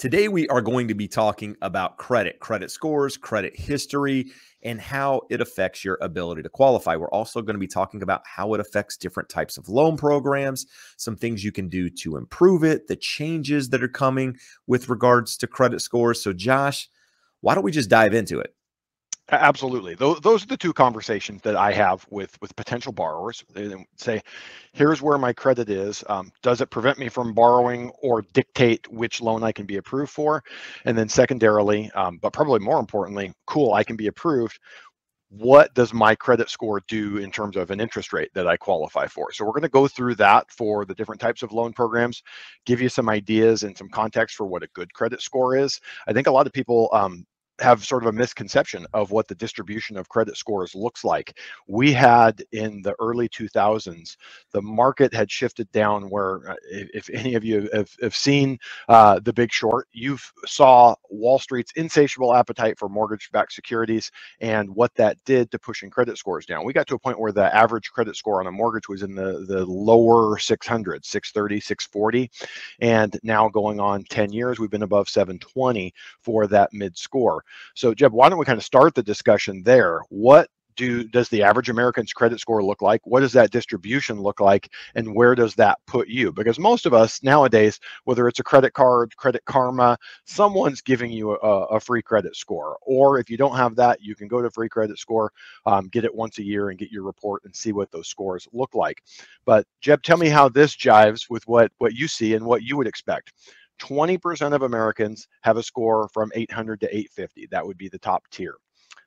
Today, we are going to be talking about credit, credit scores, credit history, and how it affects your ability to qualify. We're also going to be talking about how it affects different types of loan programs, some things you can do to improve it, the changes that are coming with regards to credit scores. So, Josh, why don't we just dive into it? Absolutely. Those are the two conversations that I have with with potential borrowers. They say, "Here's where my credit is. Um, does it prevent me from borrowing or dictate which loan I can be approved for?" And then secondarily, um, but probably more importantly, cool, I can be approved. What does my credit score do in terms of an interest rate that I qualify for? So we're going to go through that for the different types of loan programs, give you some ideas and some context for what a good credit score is. I think a lot of people um, have sort of a misconception of what the distribution of credit scores looks like. We had in the early 2000s, the market had shifted down where, uh, if, any of you have, have seen uh, The Big Short, you saw Wall Street's insatiable appetite for mortgage-backed securities and what that did to pushing credit scores down. We got to a point where the average credit score on a mortgage was in the, the lower 600, 630, 640. And now going on 10 years, we've been above 720 for that mid score. So, Jeb, why don't we kind of start the discussion there? What do does the average American's credit score look like? What does that distribution look like, and where does that put you? Because most of us nowadays, whether it's a credit card, Credit Karma, someone's giving you a, a free credit score, or if you don't have that, you can go to Free Credit Score, um, get it once a year, and get your report and see what those scores look like. But Jeb, tell me how this jives with what what you see and what you would expect. 20% of Americans have a score from 800 to 850. That would be the top tier.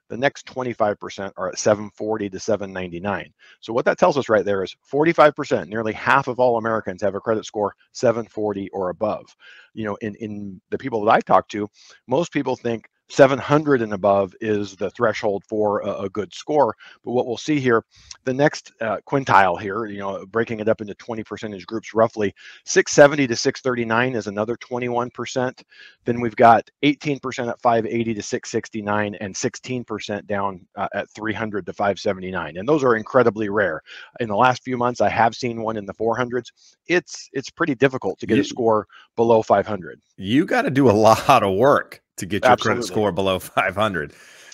The next 25% are at 740 to 799. So what that tells us right there is 45%, nearly half of all Americans have a credit score 740 or above. You know, in, in the people that I talk to, most people think 700 and above is the threshold for a, a, good score. But what we'll see here, the next uh, quintile here, you know, breaking it up into 20 percentage groups roughly, 670 to 639 is another 21%. Then we've got 18% at 580 to 669 and 16% down uh, at 300 to 579. And those are incredibly rare. In the last few months, I have seen one in the 400s. It's it's pretty difficult to get you, a score below 500. You got to do a lot of work to get your Absolutely. credit score below 500.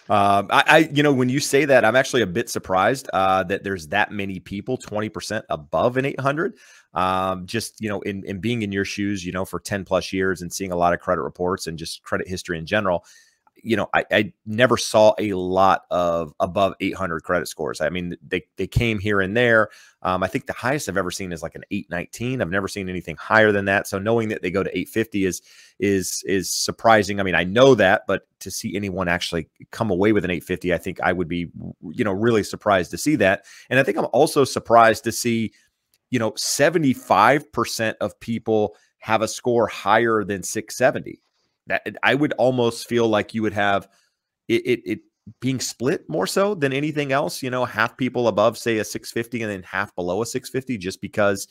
Um, I, I, you know, when you say that, I'm actually a bit surprised uh, that there's that many people, 20% above an 800. Um, just, you know, in, in being in your shoes, you know, for 10 plus years and seeing a lot of credit reports and just credit history in general, you know, I, I, never saw a lot of above 800 credit scores. I mean, they they came here and there. Um, I think the highest I've ever seen is like an 819. I've never seen anything higher than that. So knowing that they go to 850 is is is surprising. I mean, I know that, but to see anyone actually come away with an 850, I think I would be, you know, really surprised to see that. And I think I'm also surprised to see, you know, 75% of people have a score higher than 670 that I would almost feel like you would have it, it, it being split more so than anything else. You know, half people above say a 650 and then half below a 650, just because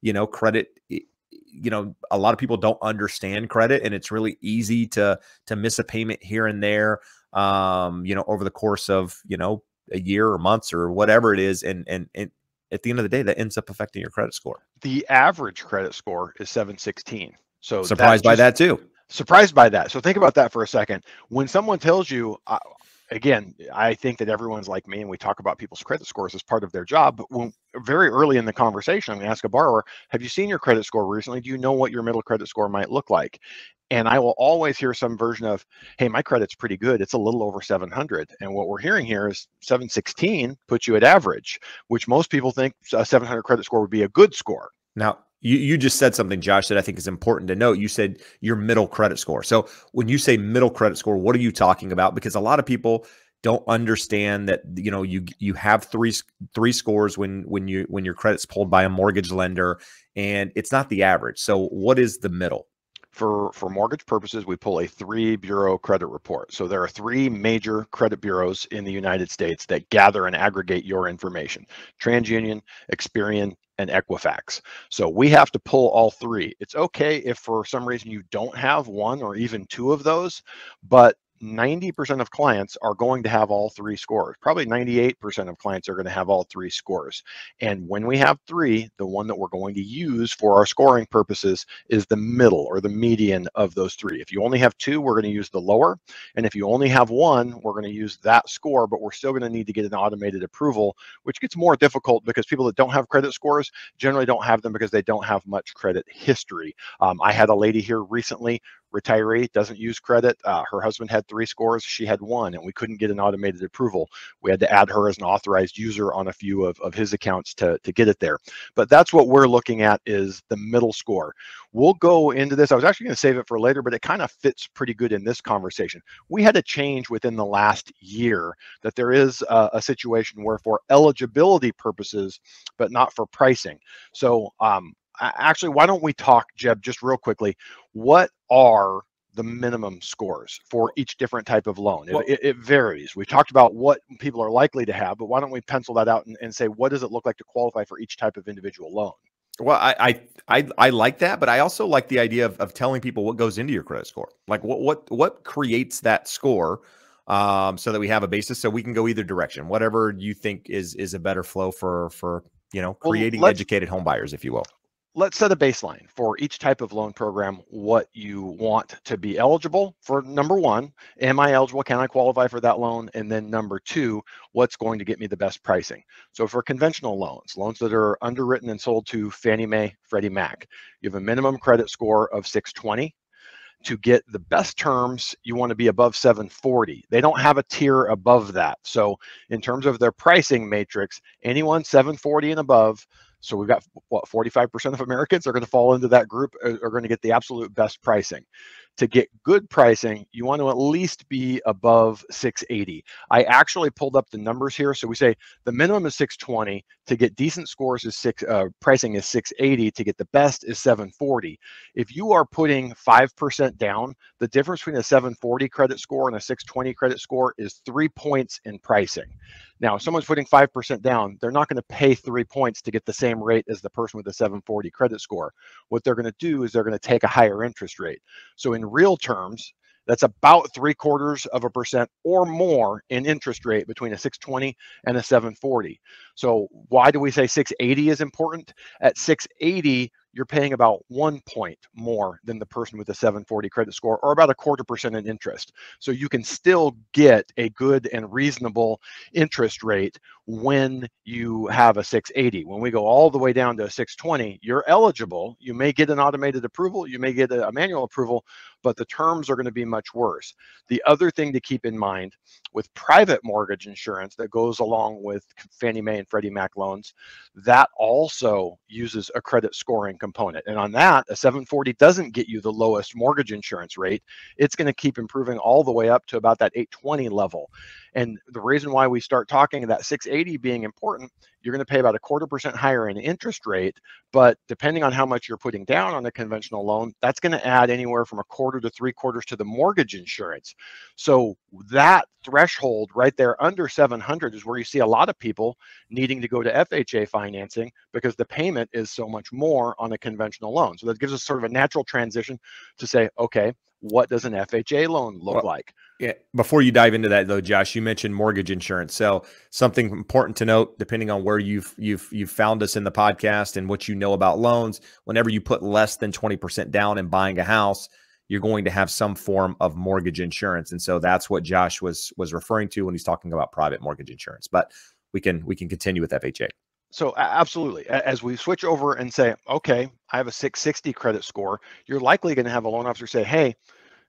you know credit. You know, a lot of people don't understand credit, and it's really easy to to miss a payment here and there. Um, you know, over the course of you know a year or months or whatever it is, and and and at the end of the day, that ends up affecting your credit score. The average credit score is 716. So surprised by that too surprised by that. So think about that for a second. When someone tells you, uh, again, I think that everyone's like me and we talk about people's credit scores as part of their job. But when very early in the conversation, I'm going to ask a borrower, Have you seen your credit score recently? Do you know what your middle credit score might look like? And I will always hear some version of, Hey, my credit's pretty good. It's a little over 700. And what we're hearing here is 716 puts you at average, which most people think a 700 credit score would be a good score. Now, you, you just said something, Josh, that I think is important to note. You said your middle credit score. So when you say middle credit score, what are you talking about? Because a lot of people don't understand that you know you you have three three scores when when you when your credit's pulled by a mortgage lender, and it's not the average. So what is the middle? for for mortgage purposes we pull a three bureau credit report so there are three major credit bureaus in the united states that gather and aggregate your information transunion experian and Equifax. So we have to pull all three. It's okay if for some reason you don't have one or even two of those, but 90% of clients are going to have all three scores. Probably 98% of clients are going to have all three scores. And when we have three, the one that we're going to use for our scoring purposes is the middle or the median of those three. If you only have two, we're going to use the lower. And if you only have one, we're going to use that score, but we're still going to need to get an automated approval, which gets more difficult because people that don't have credit scores generally don't have them because they don't have much credit history. Um, I had a lady here recently retiree doesn't use credit. Uh, her husband had three scores, she had one, and we couldn't get an automated approval. We had to add her as an authorized user on a few of, of his accounts to, to get it there. But that's what we're looking at is the middle score. We'll go into this. I was actually going to save it for later, but it kind of fits pretty good in this conversation. We had a change within the last year that there is a, a situation where for eligibility purposes, but not for pricing. So um, actually, why don't we talk, Jeb, just real quickly? What are the minimum scores for each different type of loan? Well, it, it, varies. We talked about what people are likely to have, but why don't we pencil that out and, and say what does it look like to qualify for each type of individual loan? Well, I, I I I like that, but I also like the idea of, of telling people what goes into your credit score. Like what what what creates that score, um, so that we have a basis, so we can go either direction. Whatever you think is is a better flow for for you know creating well, educated home buyers, if you will let's set a baseline for each type of loan program what you want to be eligible for. Number one am i eligible? Can i qualify for that loan? And then number two what's going to get me the best pricing? So for conventional loans loans that are underwritten and sold to fannie mae freddie mac you have a minimum credit score of 620 to get the best terms, you want to be above 740. They don't have a tier above that. So, in terms of their pricing matrix, anyone 740 and above so we've got what 45% of Americans are going to fall into that group are, are going to get the absolute best pricing to get good pricing, you want to at least be above 680. I actually pulled up the numbers here. So we say the minimum is 620 to get decent scores is six, uh, pricing is 680 to get the best is 740. If you are putting 5% down, the difference between a 740 credit score and a 620 credit score is three points in pricing. Now, if someone's putting 5% down, they're not going to pay three points to get the same rate as the person with a 740 credit score. What they're going to do is they're going to take a higher interest rate. So in real terms, that's about three quarters of a percent or more in interest rate between a 620 and a 740. So why do we say 680 is important? At 680, you're paying about one point more than the person with a 740 credit score or about a quarter percent in interest. So you can still get a good and reasonable interest rate when you have a 680. When we go all the way down to a 620, you're eligible. You may get an automated approval, you may get a, manual approval, but the terms are going to be much worse. The other thing to keep in mind with private mortgage insurance that goes along with Fannie Mae and Freddie Mac loans, that also uses a credit scoring component. And on that, a 740 doesn't get you the lowest mortgage insurance rate. It's going to keep improving all the way up to about that 820 level. And the reason why we start talking about 680 being important, you're going to pay about a quarter percent higher in interest rate. But depending on how much you're putting down on a conventional loan, that's going to add anywhere from a quarter to three quarters to the mortgage insurance. So that threshold right there under 700 is where you see a lot of people needing to go to FHA financing because the payment is so much more on a conventional loan. So that gives us sort of a natural transition to say, okay, what does an FHA loan look well, like? Yeah. Before you dive into that though, Josh, you mentioned mortgage insurance. So something important to note, depending on where you've you've you've found us in the podcast and what you know about loans, whenever you put less than 20% down in buying a house, you're going to have some form of mortgage insurance. And so that's what Josh was was referring to when he's talking about private mortgage insurance. But we can we can continue with FHA. So absolutely, as we switch over and say, okay, I have a 660 credit score, you're likely going to have a loan officer say, hey,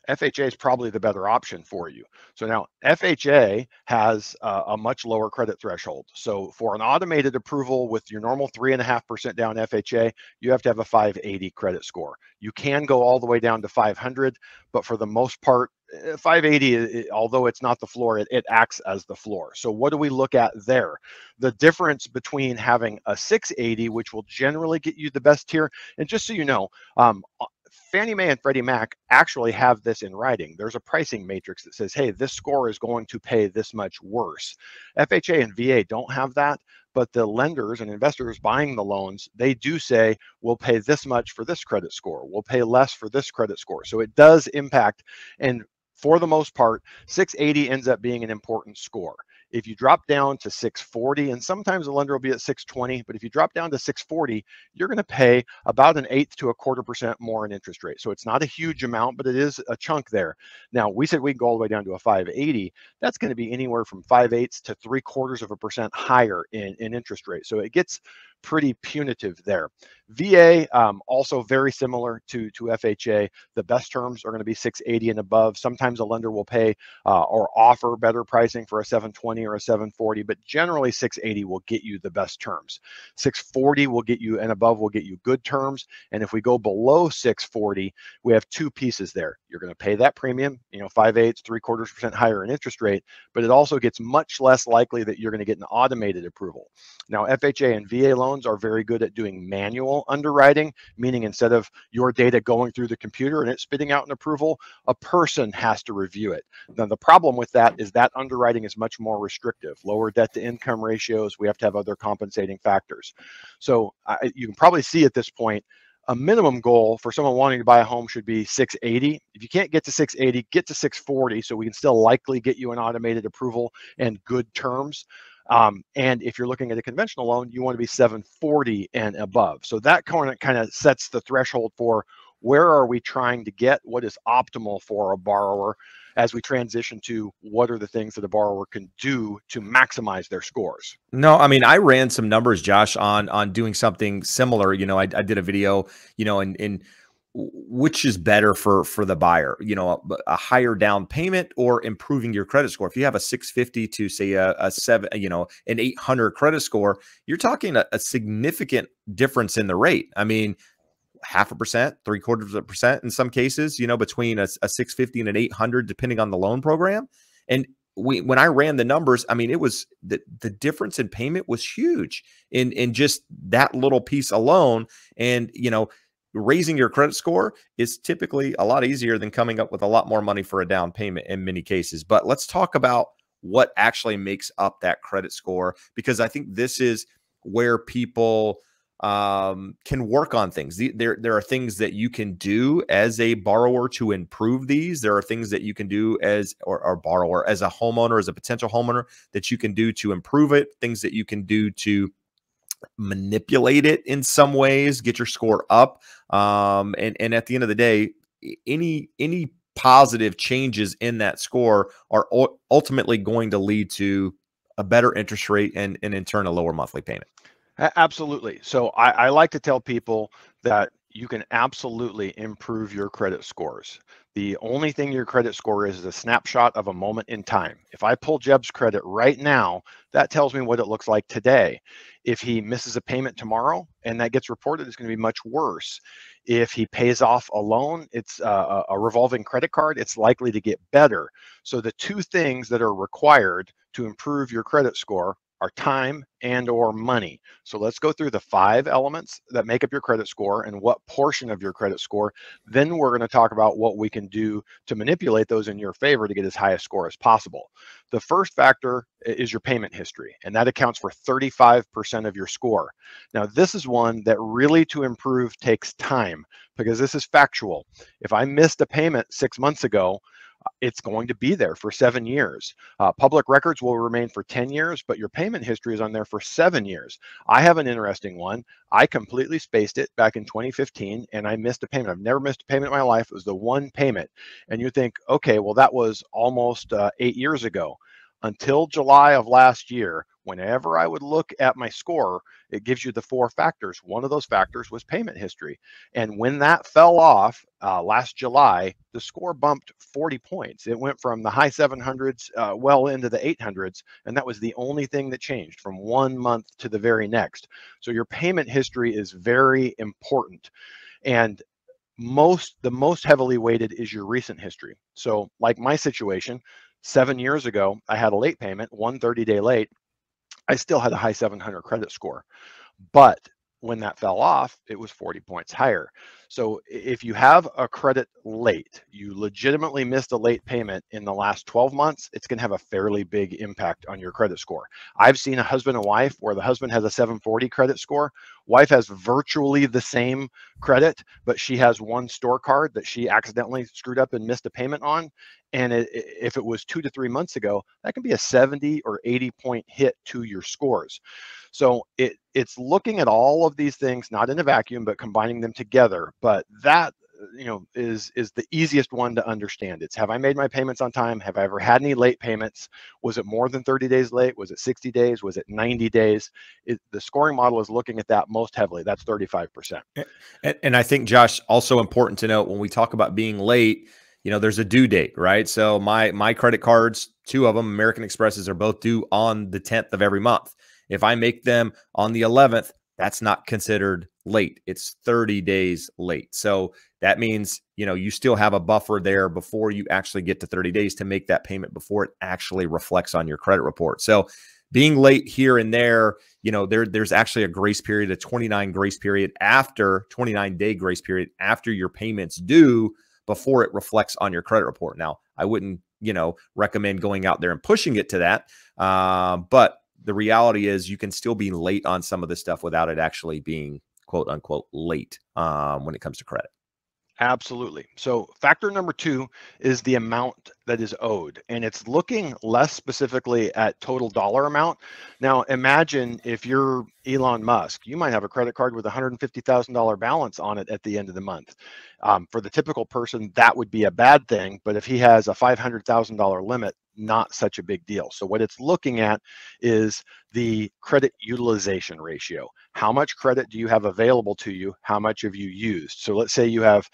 FHA is probably the better option for you. So now FHA has a much lower credit threshold. So for an automated approval with your normal three and a half percent down FHA, you have to have a 580 credit score. You can go all the way down to 500, but for the most part, eh, 580, although it's not the floor, it, it acts as the floor. So what do we look at there? The difference between having a 680, which will generally get you the best tier, and just so you know, um, Fannie Mae and Freddie Mac actually have this in writing. There's a pricing matrix that says, hey, this score is going to pay this much worse. FHA and VA don't have that, but the lenders and investors buying the loans, they do say, we'll pay this much for this credit score. We'll pay less for this credit score. So it does impact. And for the most part, 680 ends up being an important score. If you drop down to 640, and sometimes the lender will be at 620, but if you drop down to 640, you're going to pay about an eighth to a quarter percent more in interest rate. So it's not a huge amount, but it is a chunk there. Now, we said we can go all the way down to a 580. That's going to be anywhere from 5 eighths to three quarters of a percent higher in, in interest rate. So it gets pretty punitive there. VA um, also very similar to to FHA. The best terms are going to be 680 and above. Sometimes a lender will pay uh, or offer better pricing for a 720 or a 740, but generally 680 will get you the best terms. 640 will get you and above will get you good terms. And if we go below 640, we have two pieces there. You're going to pay that premium, you know, five eighths, three quarters percent higher in interest rate, but it also gets much less likely that you're going to get an automated approval. Now, FHA and VA loans are very good at doing manual underwriting, meaning instead of your data going through the computer and it spitting out an approval, a person has to review it. Now, the problem with that is that underwriting is much more restrictive, lower debt to income ratios. We have to have other compensating factors. So I, you can probably see at this point, a minimum goal for someone wanting to buy a home should be 680. If you can't get to 680, get to 640 so we can still likely get you an automated approval and good terms. Um, and if you're looking at a conventional loan, you want to be 740 and above. So that kind of kind of sets the threshold for where are we trying to get what is optimal for a borrower as we transition to what are the things that a borrower can do to maximize their scores no i mean i ran some numbers josh on on doing something similar you know i, I did a video you know and and which is better for for the buyer you know a, a, higher down payment or improving your credit score? If you have a 650 to say a, a seven you know an 800 credit score you're talking a, a significant difference in the rate. I mean half a percent three quarters of a percent in some cases you know between a, a 650 and an 800 depending on the loan program. And we when i ran the numbers i mean it was the the difference in payment was huge in in just that little piece alone. And you know raising your credit score is typically a lot easier than coming up with a lot more money for a down payment in many cases. But let's talk about what actually makes up that credit score because I think this is where people um, can work on things. There, there are things that you can do as a borrower to improve these. There are things that you can do as or, or borrower, as a homeowner, as a potential homeowner, that you can do to improve it. Things that you can do to manipulate it in some ways, get your score up. Um, and and at the end of the day, any any positive changes in that score are ultimately going to lead to a better interest rate and and in turn a lower monthly payment. Absolutely. So I, I like to tell people that you can absolutely improve your credit scores. The only thing your credit score is is a snapshot of a moment in time. If I pull Jeb's credit right now, that tells me what it looks like today. If he misses a payment tomorrow and that gets reported, it's going to be much worse. If he pays off a loan, it's uh, a, a revolving credit card, it's likely to get better. So the two things that are required to improve your credit score are time and or money. So let's go through the five elements that make up your credit score and what portion of your credit score. Then we're going to talk about what we can do to manipulate those in your favor to get as high a score as possible. The first factor is your payment history, and that accounts for 35% of your score. Now, this is one that really to improve takes time because this is factual. If I missed a payment six months ago, it's going to be there for seven years. Uh, public records will remain for 10 years, but your payment history is on there for seven years. I have an interesting one. I completely spaced it back in 2015 and I missed a payment. I've never missed a payment in my life. It was the one payment. And you think, okay, well, that was almost uh, eight years ago. Until July of last year, whenever I would look at my score, it gives you the four factors. One of those factors was payment history. And when that fell off uh, last July, the score bumped 40 points. It went from the high 700s uh, well into the 800s. And that was the only thing that changed from one month to the very next. So your payment history is very important. And most the most heavily weighted is your recent history. So like my situation, seven years ago, I had a late payment, one 30 day late. I still had a high 700 credit score. But when that fell off, it was 40 points higher. So if you have a credit late, you legitimately missed a late payment in the last 12 months, it's going to have a fairly big impact on your credit score. I've seen a husband and wife where the husband has a 740 credit score, wife has virtually the same credit, but she has one store card that she accidentally screwed up and missed a payment on. And it, if it was two to three months ago, that can be a 70 or 80 point hit to your scores. So it it's looking at all of these things, not in a vacuum, but combining them together. But that you know is is the easiest one to understand. It's have i made my payments on time? Have i ever had any late payments? Was it more than 30 days late? Was it 60 days? Was it 90 days? It, the scoring model is looking at that most heavily. That's 35% and, and i think josh also important to note when we talk about being late you know there's a due date right? So my my credit cards two of them american expresses are both due on the 10th of every month if I make them on the 11th, that's not considered late. It's 30 days late. So that means, you know, you still have a buffer there before you actually get to 30 days to make that payment before it actually reflects on your credit report. So being late here and there, you know, there there's actually a grace period, a 29 grace period after 29 day grace period after your payments due before it reflects on your credit report. Now, I wouldn't, you know, recommend going out there and pushing it to that. Uh, but the reality is you can still be late on some of this stuff without it actually being quote unquote late um, when it comes to credit. Absolutely. So factor number two is the amount that is owed, and it's looking less specifically at total dollar amount. Now, imagine if you're Elon Musk, you might have a credit card with a $150,000 balance on it at the end of the month. Um, for the typical person, that would be a bad thing, but if he has a $500,000 limit, not such a big deal. So what it's looking at is the credit utilization ratio. How much credit do you have available to you? How much have you used? So let's say you have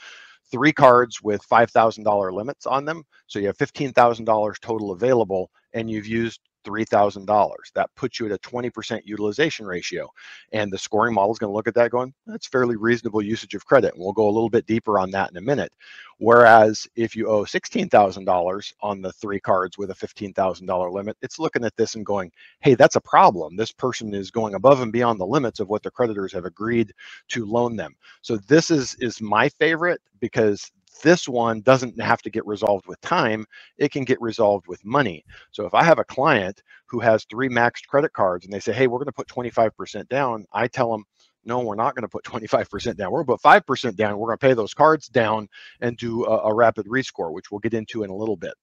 three cards with $5,000 limits on them. So you have $15,000 total available and you've used $3,000. That puts you at a 20% utilization ratio. And the scoring model is going to look at that going, that's fairly reasonable usage of credit. And we'll go a little bit deeper on that in a minute. Whereas if you owe $16,000 on the three cards with a $15,000 limit, it's looking at this and going, hey, that's a problem. This person is going above and beyond the limits of what the creditors have agreed to loan them. So this is, is my favorite because this one doesn't have to get resolved with time, it can get resolved with money. So if I have a client who has three maxed credit cards and they say, hey, we're going to put 25% down, I tell them, no, we're not going to put 25% down. We're going to put 5% down. We're going to pay those cards down and do a, a, rapid rescore, which we'll get into in a little bit.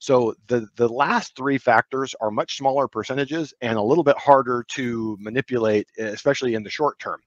So the, the last three factors are much smaller percentages and a little bit harder to manipulate, especially in the short term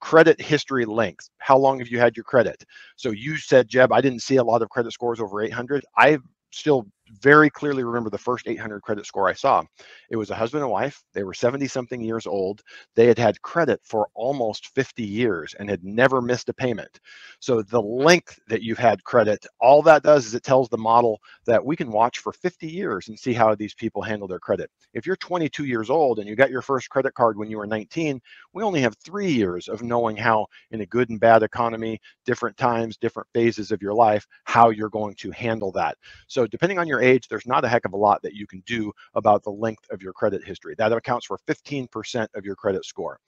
credit history length. How long have you had your credit? So you said, Jeb, I didn't see a lot of credit scores over 800. I still very clearly remember the first 800 credit score I saw. It was a husband and wife. They were 70 something years old. They had had credit for almost 50 years and had never missed a payment. So the length that you've had credit, all that does is it tells the model that we can watch for 50 years and see how these people handle their credit. If you're 22 years old and you got your first credit card when you were 19, we only have three years of knowing how in a good and bad economy, different times, different phases of your life, how you're going to handle that. So depending on your your age, there's not a heck of a lot that you can do about the length of your credit history. That accounts for 15% of your credit score.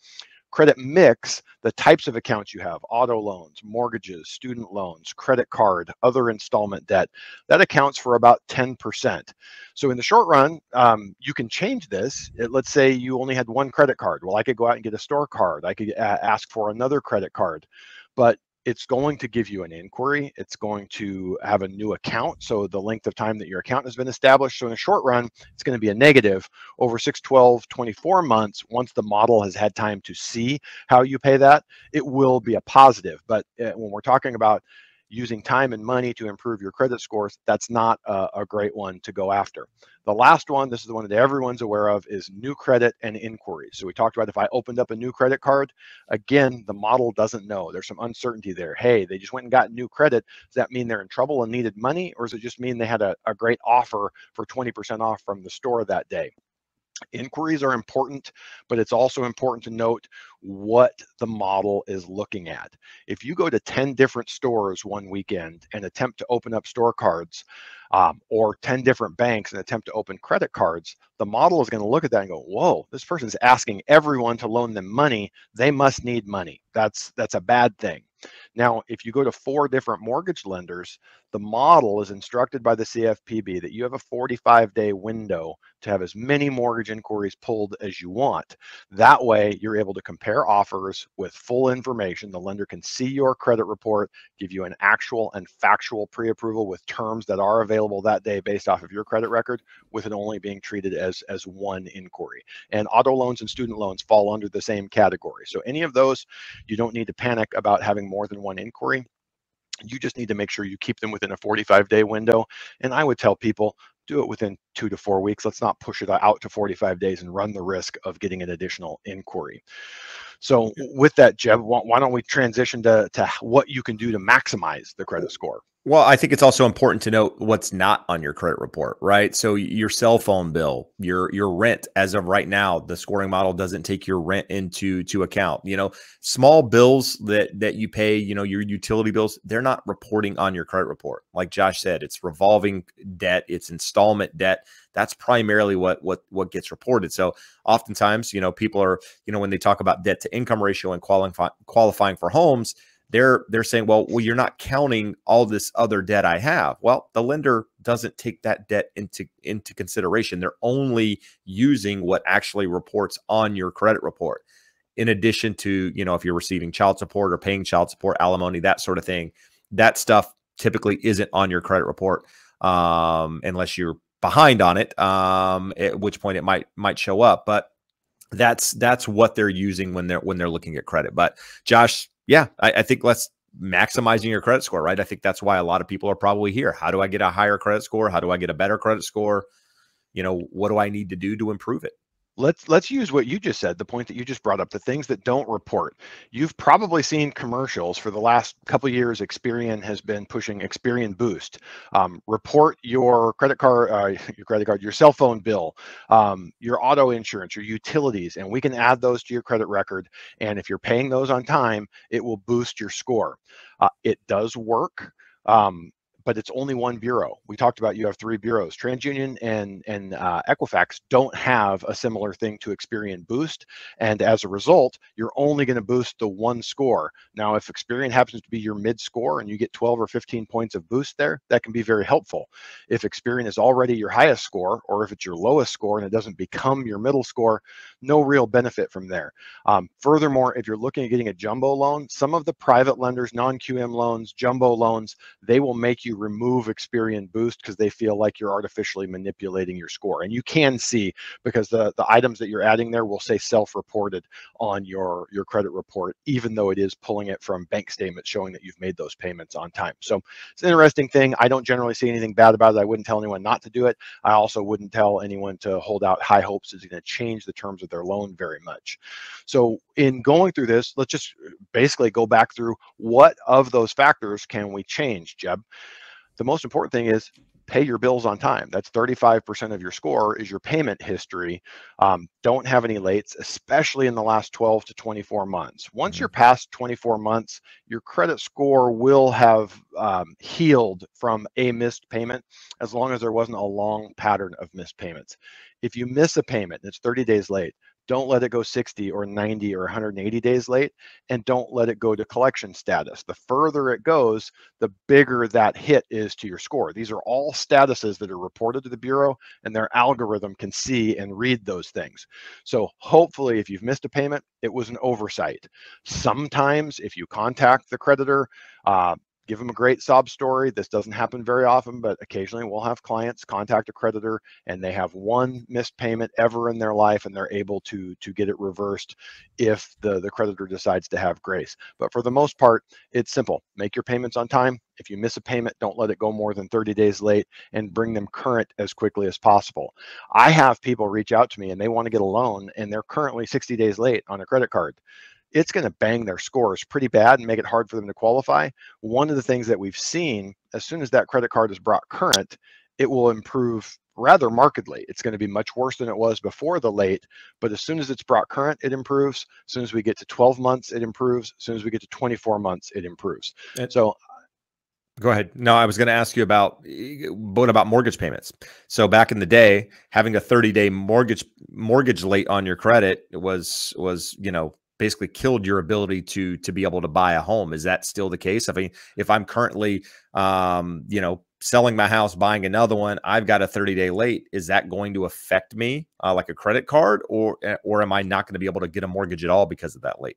Credit mix, the types of accounts you have, auto loans, mortgages, student loans, credit card, other installment debt, that accounts for about 10%. So in the short run, um, you can change this. It, let's say you only had one credit card. Well, I could go out and get a store card. I could uh, ask for another credit card. But it's going to give you an inquiry. It's going to have a new account. So the length of time that your account has been established. So in a short run, it's going to be a negative over 6, 12, 24 months. Once the model has had time to see how you pay that, it will be a positive. But uh, when we're talking about using time and money to improve your credit scores, that's not a, a, great one to go after. The last one, this is the one that everyone's aware of, is new credit and inquiries. So we talked about if I opened up a new credit card, again, the model doesn't know. There's some uncertainty there. Hey, they just went and got new credit. Does that mean they're in trouble and needed money? Or does it just mean they had a, a great offer for 20% off from the store that day? Inquiries are important, but it's also important to note what the model is looking at. If you go to 10 different stores one weekend and attempt to open up store cards, um, or 10 different banks and attempt to open credit cards, the model is going to look at that and go, whoa, this person is asking everyone to loan them money. They must need money. That's that's a bad thing. Now, if you go to four different mortgage lenders, the model is instructed by the CFPB that you have a 45 day window to have as many mortgage inquiries pulled as you want. That way, you're able to compare offers with full information. The lender can see your credit report, give you an actual and factual pre approval with terms that are available that day based off of your credit record, with it only being treated as, as one inquiry. And auto loans and student loans fall under the same category. So, any of those, you don't need to panic about having more than one inquiry you just need to make sure you keep them within a 45 day window. And I would tell people do it within two to four weeks. Let's not push it out to 45 days and run the risk of getting an additional inquiry. So with that, Jeb, why don't we transition to, to what you can do to maximize the credit score? Well, I think it's also important to note what's not on your credit report, right? So your cell phone bill, your your rent as of right now, the scoring model doesn't take your rent into to account. You know, small bills that that you pay, you know, your utility bills, they're not reporting on your credit report. Like Josh said, it's revolving debt, it's installment debt. That's primarily what what what gets reported. So oftentimes, you know, people are, you know, when they talk about debt to income ratio and qualifying qualifying for homes, they're they're saying, well, well, you're not counting all this other debt I have. Well, the lender doesn't take that debt into into consideration. They're only using what actually reports on your credit report. In addition to, you know, if you're receiving child support or paying child support, alimony, that sort of thing, that stuff typically isn't on your credit report um, unless you're behind on it. Um, at which point it might might show up, but that's that's what they're using when they're when they're looking at credit. But Josh, yeah, I, I think let's maximizing your credit score, right? I think that's why a lot of people are probably here. How do I get a higher credit score? How do I get a better credit score? You know, what do I need to do to improve it? Let's let's use what you just said the point that you just brought up the things that don't report. You've probably seen commercials for the last couple years experian has been pushing experian boost um, report your credit card uh, your credit card your cell phone bill um, your auto insurance your utilities and we can add those to your credit record and if you're paying those on time it will boost your score. Uh, it does work um, but it's only one bureau. We talked about you have three bureaus. TransUnion and and uh, Equifax don't have a similar thing to Experian Boost, and as a result, you're only going to boost the one score. Now, if Experian happens to be your mid score and you get 12 or 15 points of boost there, that can be very helpful. If Experian is already your highest score, or if it's your lowest score and it doesn't become your middle score, no real benefit from there. Um, furthermore, if you're looking at getting a jumbo loan, some of the private lenders, non-QM loans, jumbo loans, they will make you remove Experian Boost because they feel like you're artificially manipulating your score. And you can see because the, the items that you're adding there will say self-reported on your, your credit report, even though it is pulling it from bank statements showing that you've made those payments on time. So it's an interesting thing. I don't generally see anything bad about it. I wouldn't tell anyone not to do it. I also wouldn't tell anyone to hold out high hopes it's going to change the terms of their loan very much. So in going through this, let's just uh, basically go back through what of those factors can we change, Jeb? The most important thing is pay your bills on time. That's 35% of your score is your payment history. Um, don't have any lates, especially in the last 12 to 24 months. Once you're mm-hmm. past 24 months, your credit score will have um, healed from a missed payment as long as there wasn't a long pattern of missed payments. If you miss a payment and it's 30 days late, don't let it go 60 or 90 or 180 days late and don't let it go to collection status. The further it goes the bigger that hit is to your score. These are all statuses that are reported to the bureau and their algorithm can see and read those things. So hopefully if you've missed a payment it was an oversight. Sometimes if you contact the creditor uh, give them a great sob story. This doesn't happen very often, but occasionally we'll have clients contact a creditor and they have one missed payment ever in their life and they're able to to get it reversed if the the creditor decides to have grace. But for the most part, it's simple. Make your payments on time. If you miss a payment, don't let it go more than 30 days late and bring them current as quickly as possible. I have people reach out to me and they want to get a loan and they're currently 60 days late on a credit card it's going to bang their scores pretty bad and make it hard for them to qualify. One of the things that we've seen as soon as that credit card is brought current, it will improve rather markedly. It's going to be much worse than it was before the late, but as soon as it's brought current, it improves. As soon as we get to 12 months, it improves. As soon as we get to 24 months, it improves. And so uh Go ahead. No, I was going to ask you about what about mortgage payments. So back in the day, having a 30-day mortgage mortgage late on your credit was was, you know, basically killed your ability to to be able to buy a home. Is that still the case? I mean, if I'm currently um, you know, selling my house, buying another one, I've got a 30 day late. Is that going to affect me uh, like a credit card, or eh, or am I not going to be able to get a mortgage at all because of that late?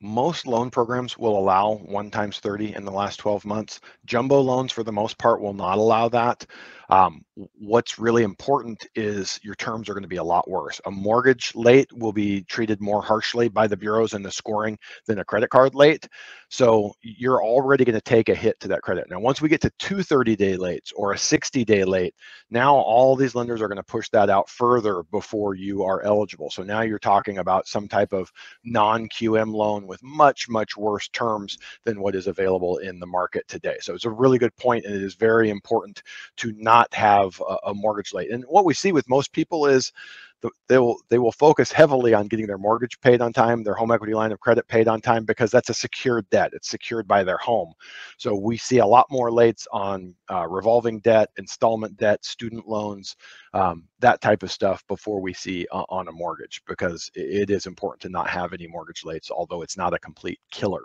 Most loan programs will allow one times 30 in the last 12 months. Jumbo loans, for the most part, will not allow that. Um, what's really important is your terms are going to be a lot worse. A mortgage late will be treated more harshly by the bureaus in the scoring than a credit card late. So you're already going to take a hit to that credit. Now, once we get to two 30 day lates or a 60 day late, now all these lenders are going to push that out further before you are eligible. So now you're talking about some type of non QM loan with much, much worse terms than what is available in the market today. So it's a really good point, and it is very important to not have a, a mortgage late. And what we see with most people is they will they will focus heavily on getting their mortgage paid on time, their home equity line of credit paid on time because that's a secured debt. It's secured by their home. So we see a lot more lates on uh, revolving debt, installment debt, student loans, um, that type of stuff before we see uh, on a mortgage because it is important to not have any mortgage lates, although it's not a complete killer.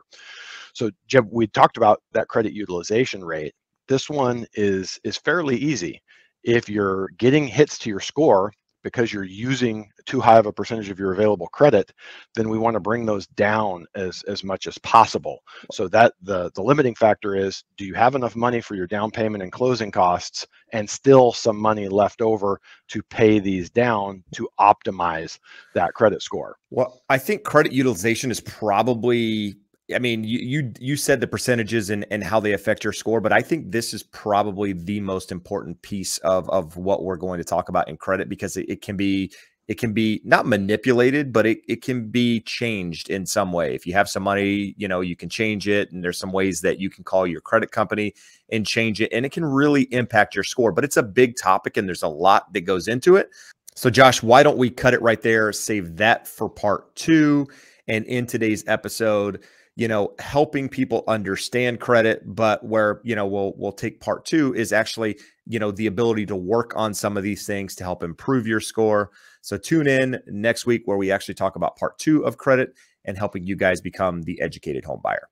So Jeb, we talked about that credit utilization rate. This one is is fairly easy. If you're getting hits to your score because you're using too high of a percentage of your available credit, then we want to bring those down as, as much as possible. So that the, the limiting factor is, do you have enough money for your down payment and closing costs and still some money left over to pay these down to optimize that credit score? Well, I think credit utilization is probably I mean, you you you said the percentages and and how they affect your score, but I think this is probably the most important piece of of what we're going to talk about in credit because it, it can be it can be not manipulated, but it, it can be changed in some way. If you have some money, you know, you can change it. And there's some ways that you can call your credit company and change it. And it can really impact your score. But it's a big topic and there's a lot that goes into it. So, Josh, why don't we cut it right there? Save that for part two. And in today's episode, you know, helping people understand credit, but where, you know, we'll we'll take part 2 is actually, you know, the ability to work on some of these things to help improve your score. So tune in next week where we actually talk about part 2 of credit and helping you guys become the educated home buyer.